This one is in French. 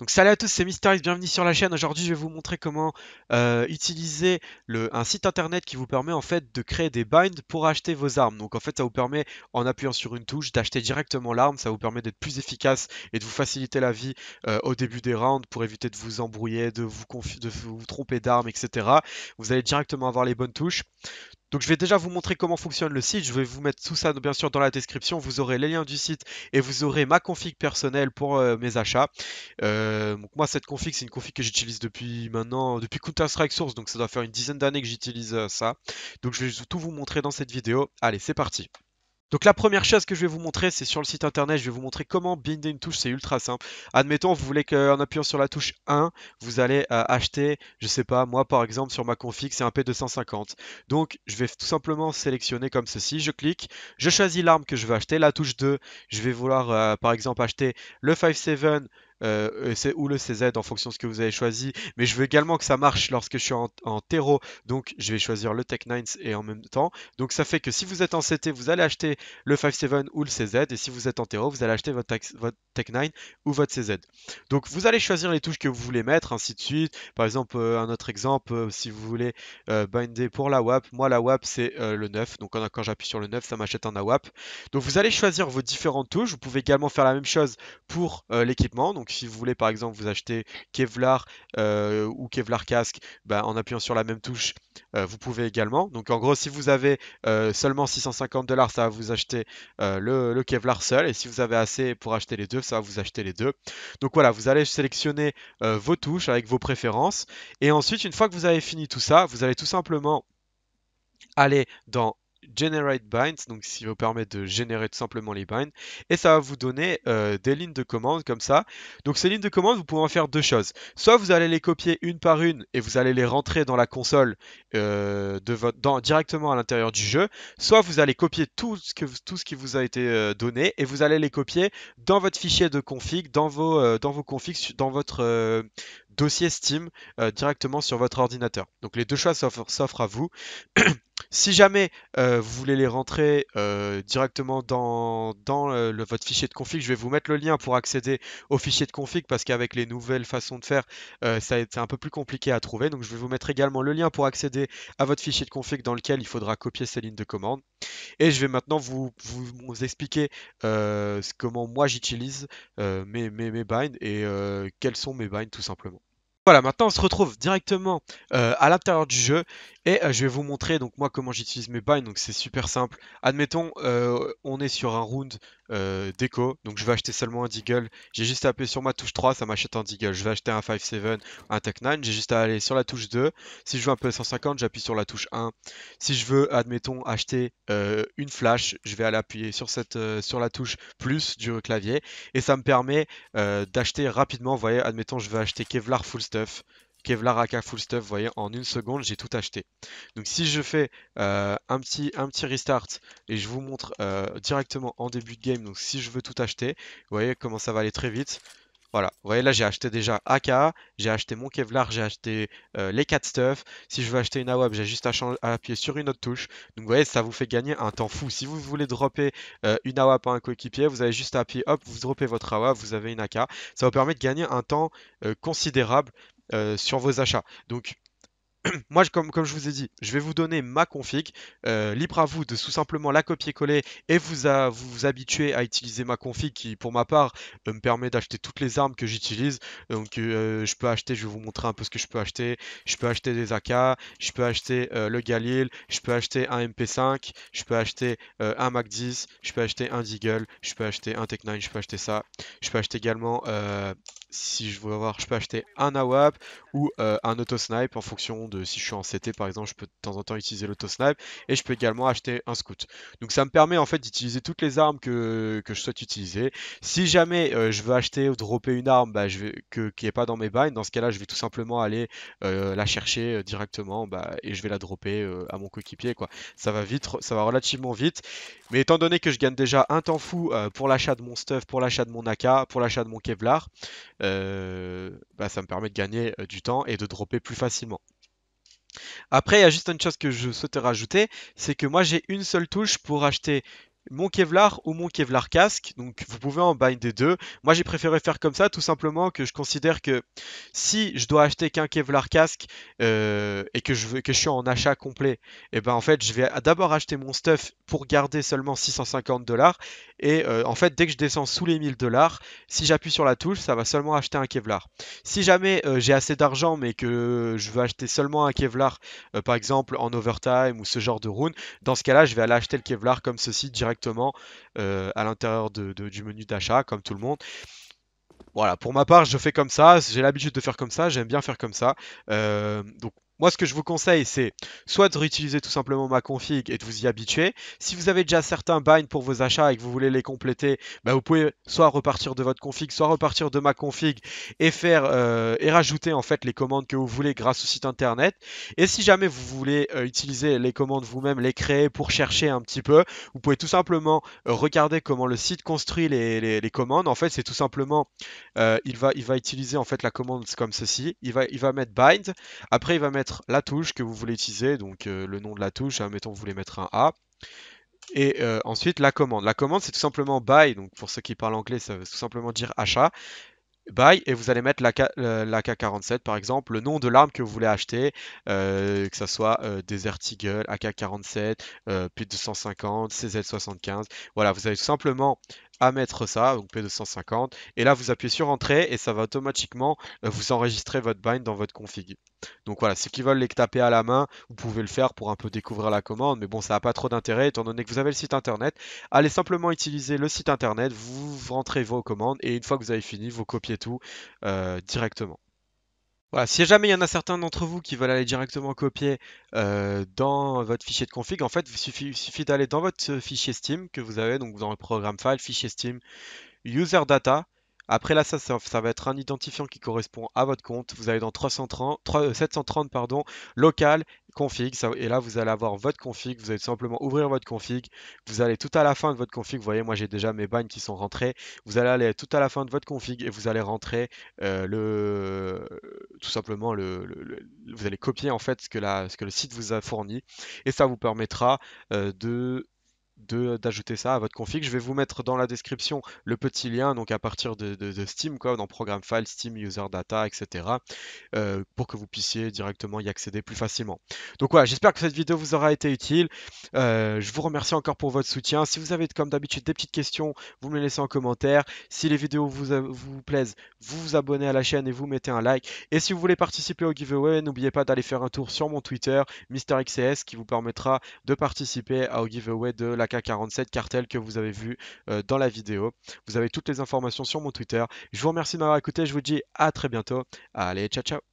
Donc salut à tous, c'est Mysterix, bienvenue sur la chaîne. Aujourd'hui, je vais vous montrer comment euh, utiliser un site internet qui vous permet en fait de créer des binds pour acheter vos armes. Donc en fait, ça vous permet en appuyant sur une touche d'acheter directement l'arme. Ça vous permet d'être plus efficace et de vous faciliter la vie euh, au début des rounds pour éviter de vous embrouiller, de vous, de vous tromper d'armes, etc. Vous allez directement avoir les bonnes touches. Donc je vais déjà vous montrer comment fonctionne le site. Je vais vous mettre tout ça bien sûr dans la description. Vous aurez les liens du site et vous aurez ma config personnelle pour euh, mes achats. Euh, donc moi cette config c'est une config que j'utilise depuis maintenant, depuis Counter Strike Source. Donc ça doit faire une dizaine d'années que j'utilise euh, ça. Donc je vais tout vous montrer dans cette vidéo. Allez c'est parti. Donc la première chose que je vais vous montrer, c'est sur le site internet, je vais vous montrer comment binder une touche, c'est ultra simple. Admettons, vous voulez qu'en appuyant sur la touche 1, vous allez euh, acheter, je sais pas, moi par exemple sur ma config, c'est un P250. Donc je vais tout simplement sélectionner comme ceci, je clique, je choisis l'arme que je veux acheter, la touche 2, je vais vouloir euh, par exemple acheter le 5.7 euh, ou le CZ en fonction de ce que vous avez choisi. Mais je veux également que ça marche lorsque je suis en, terreau, donc je vais choisir le Tech 9 et en même temps. Donc ça fait que si vous êtes en CT, vous allez acheter le 5.7 ou le CZ, et si vous êtes en terreau, vous allez acheter votre, votre Tech 9 ou votre CZ. Donc vous allez choisir les touches que vous voulez mettre, ainsi de suite. Par exemple, euh, un autre exemple, euh, si vous voulez binder pour la WAP, moi la WAP c'est le 9, donc quand j'appuie sur le 9, ça m'achète un AWAP. Donc vous allez choisir vos différentes touches, vous pouvez également faire la même chose pour l'équipement. Donc si vous voulez par exemple vous acheter Kevlar euh, ou Kevlar casque, ben, en appuyant sur la même touche, euh, vous pouvez également. Donc en gros, si vous avez euh, seulement 650 dollars, ça va vous acheter le, Kevlar seul. Et si vous avez assez pour acheter les deux, ça va vous acheter les deux. Donc voilà, vous allez sélectionner vos touches avec vos préférences. Et ensuite, une fois que vous avez fini tout ça, vous allez tout simplement aller dans generate binds, donc ce qui vous permet de générer tout simplement les binds, et ça va vous donner euh, des lignes de commande comme ça. Donc ces lignes de commande, vous pouvez en faire deux choses. Soit vous allez les copier une par une et vous allez les rentrer dans la console euh, de votre, directement à l'intérieur du jeu, soit vous allez copier tout ce, que, tout ce qui vous a été euh, donné et vous allez les copier dans votre fichier de config, dans vos, dans vos configs, dans votre dossier Steam directement sur votre ordinateur. Donc les deux choix s'offrent à vous. Si jamais euh, vous voulez les rentrer euh, directement dans, euh, votre fichier de config, je vais vous mettre le lien pour accéder au fichier de config parce qu'avec les nouvelles façons de faire, c'est un peu plus compliqué à trouver. Donc je vais vous mettre également le lien pour accéder à votre fichier de config dans lequel il faudra copier ces lignes de commande. Et je vais maintenant vous, expliquer comment moi j'utilise mes, mes binds et quels sont mes binds tout simplement. Voilà, maintenant on se retrouve directement euh, à l'intérieur du jeu et euh, je vais vous montrer donc moi comment j'utilise mes binds. Donc c'est super simple. Admettons, euh, on est sur un round déco, donc je vais acheter seulement un Deagle. J'ai juste à appuyer sur ma touche 3, ça m'achète un Deagle. Je vais acheter un 5.7, un Tech 9. J'ai juste à aller sur la touche 2. Si je veux un peu 150, j'appuie sur la touche 1. Si je veux, admettons, acheter une flash, je vais aller appuyer sur, sur la touche plus du clavier et ça me permet d'acheter rapidement. Vous voyez, admettons, je veux acheter Kevlar Full stuff. Kevlar AK full stuff, vous voyez, en une seconde, j'ai tout acheté. Donc si je fais euh, un, petit, un petit restart et je vous montre euh, directement en début de game, donc si je veux tout acheter, vous voyez comment ça va aller très vite. Voilà, vous voyez là j'ai acheté déjà AK, j'ai acheté mon Kevlar, j'ai acheté euh, les 4 stuff. Si je veux acheter une AWAP, j'ai juste à, appuyer sur une autre touche. Donc vous voyez, ça vous fait gagner un temps fou. Si vous voulez dropper une AWAP à un coéquipier, vous avez juste à appuyer, hop, vous droppez votre AWAP, vous avez une AK. Ça vous permet de gagner un temps considérable euh, sur vos achats. Donc moi, comme, comme je vous ai dit, je vais vous donner ma config. Euh, libre à vous de tout simplement la copier-coller et vous, vous, habituer à utiliser ma config qui, pour ma part, euh, me permet d'acheter toutes les armes que j'utilise. Donc, je peux acheter, je vais vous montrer un peu ce que je peux acheter. Je peux acheter des AK, je peux acheter le Galil, je peux acheter un MP5, je peux acheter un Mac 10, je peux acheter un Deagle, je peux acheter un Tech 9, je peux acheter ça. Je peux acheter également, si je veux avoir, je peux acheter un AWAP ou un Auto-Snipe en fonction de si je suis en CT par exemple, je peux de temps en temps utiliser l'auto-snipe et je peux également acheter un scout. Donc ça me permet en fait d'utiliser toutes les armes que, je souhaite utiliser. Si jamais euh, je veux acheter ou dropper une arme bah, je vais, que, qui n'est pas dans mes binds, dans ce cas-là, je vais tout simplement aller euh, la chercher euh, directement bah, et je vais la dropper à mon coéquipier. Quoi. Ça va vite, ça va relativement vite. Mais étant donné que je gagne déjà un temps fou pour l'achat de mon stuff, pour l'achat de mon AK, pour l'achat de mon Kevlar, bah, ça me permet de gagner du temps et de dropper plus facilement. Après, il y a juste une chose que je souhaitais rajouter, c'est que moi j'ai une seule touche pour acheter mon Kevlar ou mon Kevlar casque. Donc vous pouvez en binder deux. Moi j'ai préféré faire comme ça tout simplement que je considère que si je dois acheter qu'un Kevlar casque euh, et que je, veux, que je suis en achat complet, et eh ben en fait je vais d'abord acheter mon stuff pour garder seulement 650 dollars. Et euh, en fait dès que je descends sous les 1000 dollars, si j'appuie sur la touche, ça va seulement acheter un Kevlar. Si jamais euh, j'ai assez d'argent mais que je veux acheter seulement un Kevlar, par exemple en overtime ou ce genre de rune, dans ce cas-là je vais aller acheter le Kevlar comme ceci directement euh, à l'intérieur du menu d'achat, comme tout le monde. Voilà, pour ma part, je fais comme ça, j'ai l'habitude de faire comme ça, j'aime bien faire comme ça. Euh, donc moi, ce que je vous conseille, c'est soit de réutiliser tout simplement ma config et de vous y habituer. Si vous avez déjà certains binds pour vos achats et que vous voulez les compléter, bah, vous pouvez soit repartir de votre config, soit repartir de ma config et faire euh, et rajouter en fait les commandes que vous voulez grâce au site internet. Et si jamais vous voulez euh, utiliser les commandes vous-même, les créer pour chercher un petit peu, vous pouvez tout simplement euh, regarder comment le site construit les, commandes. En fait, c'est tout simplement, il, va, il va utiliser en fait la commande comme ceci. Il va, il va mettre bind. Après, il va mettre la touche que vous voulez utiliser, donc euh, le nom de la touche, admettons que vous voulez mettre un A. Et euh, ensuite la commande. La commande c'est tout simplement buy, donc pour ceux qui parlent anglais ça veut tout simplement dire achat. Buy et vous allez mettre la l'AK-47 par exemple, le nom de l'arme que vous voulez acheter, euh, que ce soit Desert Eagle, AK-47, P250, CZ75. Voilà, vous allez tout simplement à mettre ça, donc P250, et là vous appuyez sur Entrée et ça va automatiquement vous enregistrer votre bind dans votre config. Donc voilà, ceux qui veulent les taper à la main, vous pouvez le faire pour un peu découvrir la commande, mais bon, ça n'a pas trop d'intérêt étant donné que vous avez le site internet. Allez simplement utiliser le site internet, vous rentrez vos commandes et une fois que vous avez fini, vous copiez tout euh, directement. Voilà, si jamais il y en a certains d'entre vous qui veulent aller directement copier euh, dans votre fichier de config, en fait, il suffit, d'aller dans votre fichier Steam que vous avez, donc dans le programme file, fichier Steam, user data, après là, ça, ça, va être un identifiant qui correspond à votre compte. Vous allez dans 330, 730 euh, pardon, local, config. et là, vous allez avoir votre config. Vous allez simplement ouvrir votre config. Vous allez tout à la fin de votre config. Vous voyez, moi j'ai déjà mes bagnes qui sont rentrés. Vous allez aller tout à la fin de votre config et vous allez rentrer euh, le, tout simplement le, vous allez copier en fait ce que, la, ce que le site vous a fourni et ça vous permettra euh, de d'ajouter ça à votre config. Je vais vous mettre dans la description le petit lien, donc à partir de, Steam, quoi, dans Programme File, Steam, User Data, etc. Euh, pour que vous puissiez directement y accéder plus facilement. Donc voilà, j'espère que cette vidéo vous aura été utile. Euh, je vous remercie encore pour votre soutien. Si vous avez comme d'habitude des petites questions, vous me les laissez en commentaire. Si les vidéos vous, vous plaisent, vous vous abonnez à la chaîne et vous mettez un like. Et si vous voulez participer au giveaway, n'oubliez pas d'aller faire un tour sur mon Twitter, MrXCS, qui vous permettra de participer au giveaway de la 47 cartel que vous avez vu euh, dans la vidéo. Vous avez toutes les informations sur mon Twitter. Je vous remercie de m'avoir écouté. Je vous dis à très bientôt. Allez, ciao ciao